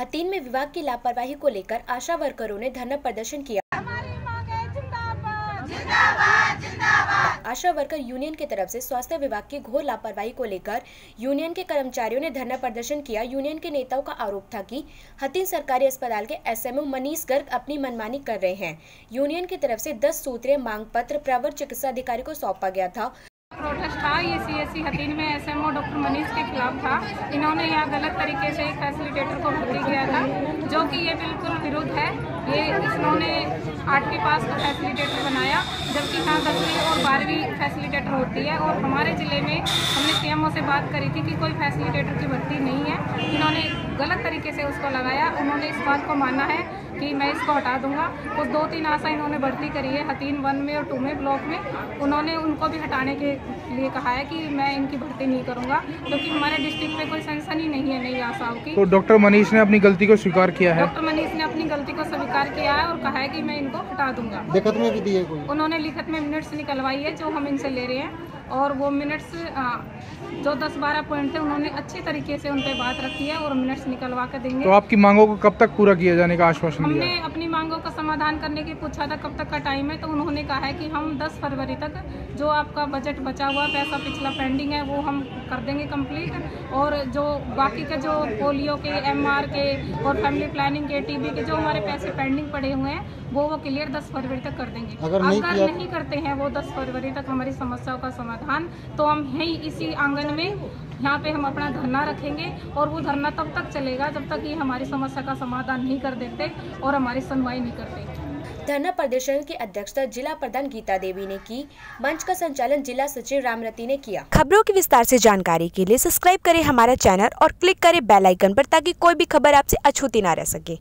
हतीन में विभाग की लापरवाही को लेकर आशा वर्करों ने धरना प्रदर्शन किया। आशा वर्कर यूनियन की तरफ़ से स्वास्थ्य विभाग की घोर लापरवाही को लेकर यूनियन के कर्मचारियों ने धरना प्रदर्शन किया। यूनियन के नेताओं का आरोप था कि हतीन सरकारी अस्पताल के एसएमओ मनीष गर्ग अपनी मनमानी कर रहे हैं। यूनियन की तरफ़ से 10 सूत्रीय मांग पत्र प्रवर चिकित्सा अधिकारी को सौंपा गया था। प्रोटेस्ट था, ये सी एस सी हतीन में एसएमओ डॉक्टर मनीष के खिलाफ था। इन्होंने यहाँ गलत तरीके से एक फैसिलिटेटर को भर्ती किया था, जो कि ये बिल्कुल विरुद्ध है। ये इन्होंने आठवीं पास का फैसिलिटेटर बनाया, जबकि यहाँ दसवीं और बारहवीं फैसिलिटेटर होती है। और हमारे ज़िले में हमने सीएमओ से बात करी थी कि कोई फैसिलिटेटर की भर्ती नहीं है। इन्होंने गलत तरीके से उसको लगाया। उन्होंने इस बात को माना है कि मैं इसको हटा दूँगा। उस दो तीन आशा इन्होंने भर्ती करी है हतीन वन में और टू में ब्लॉक में। उन्होंने उनको भी हटाने के लिए कहा है कि मैं इनकी भर्ती नहीं करूँगा। क्योंकि तो हमारे डिस्ट्रिक्ट में कोई सेंसन ही नहीं है नई आशाओं की। तो डॉक्टर मनीष ने अपनी गलती को स्वीकार किया है? डॉक्टर मनीष अपनी गलती को स्वीकार किया है और कहा है कि मैं इनको हटा दूँगा। लिखत में भी दिए कोई? उन्होंने लिखत में मिनट्स निकलवाई है जो हम इनसे ले रहे हैं और वो मिनट्स जो 10-12 पॉइंट थे उन्होंने अच्छे तरीके से उन पर बात रखी है और मिनट्स निकलवा कर देंगे। तो आपकी मांगों को कब तक पूरा किया जाने का आश्वासन हमने दिया अपनी मांगों का समाधान करने की पूछा था कब तक का टाइम है तो उन्होंने कहा है कि हम 10 फरवरी तक जो आपका बजट बचा हुआ पैसा पिछला पेंडिंग है वो हम कर देंगे कंप्लीट और जो बाकी के जो पोलियो के एमआर के और फैमिली प्लानिंग के टीबी के जो हमारे पैसे पेंडिंग पड़े हुए हैं वो वो क्लियर 10 फरवरी तक कर देंगे। अगर नहीं अगर नहीं करते हैं वो 10 फरवरी तक हमारी समस्याओं का समाधान तो हम यहीं इसी आँगन में। यहाँ पे हम अपना धरना रखेंगे और वो धरना तब तक चलेगा जब तक ये हमारी समस्या का समाधान नहीं कर देते और हमारी सुनवाई नहीं करते धरना प्रदर्शन की अध्यक्षता जिला प्रधान गीता देवी ने की। मंच का संचालन जिला सचिव रामरती ने किया। खबरों की विस्तार से जानकारी के लिए सब्सक्राइब करें हमारा चैनल और क्लिक करें बेल आइकन पर ताकि कोई भी खबर आपसे अछूती ना रह सके।